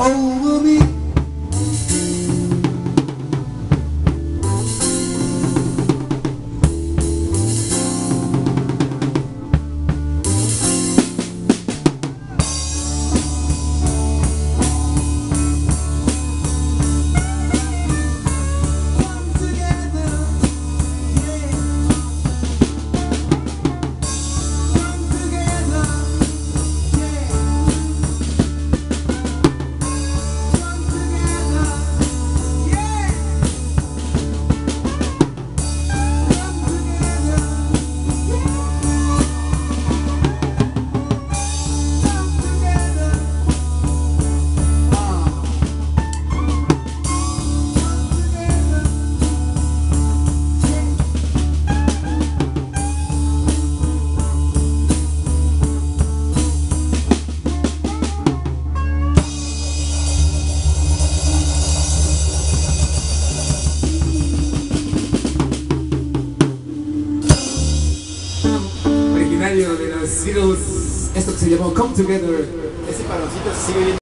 over me. Beatles, esto que se llamó Come Together. Ese paroncito sigue viendo.